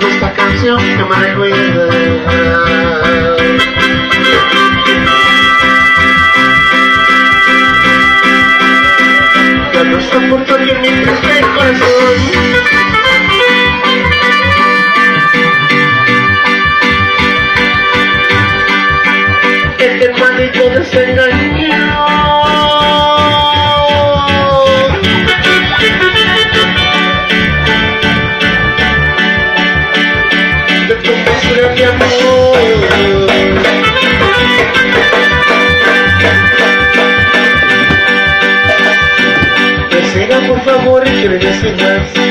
esta canción que me recuerda Ya no soporto que mi triste corazón serious in words.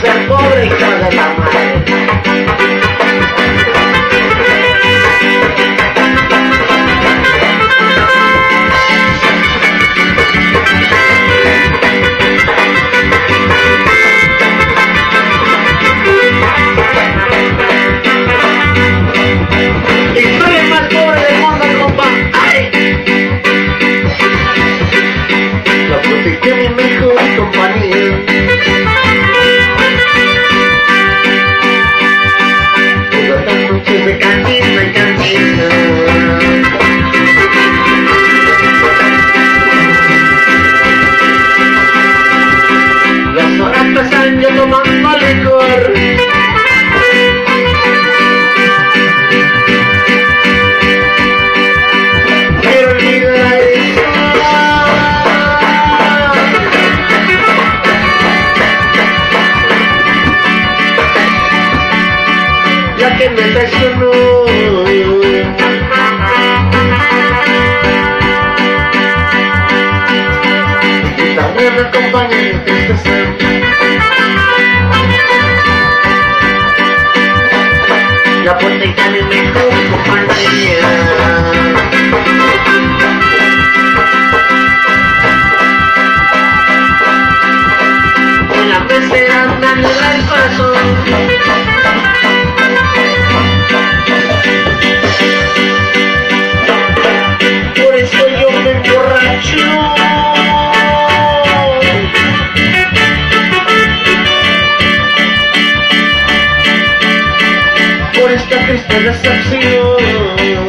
Ser pobre hija de me en mi tristeza. Ya ponte que mi mejor compañía. Con la pecera dándole el corazón esta triste decepción.